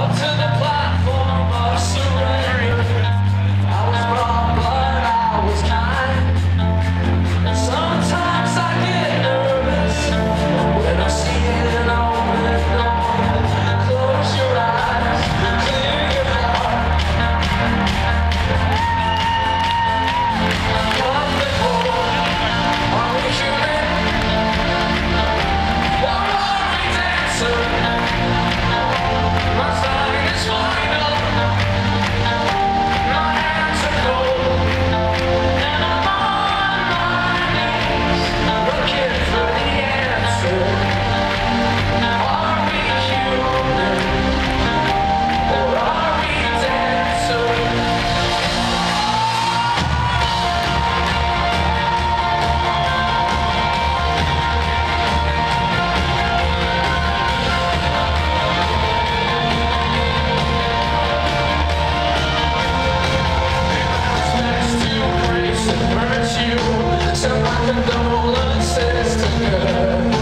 아, hurt you, so my condolences to her.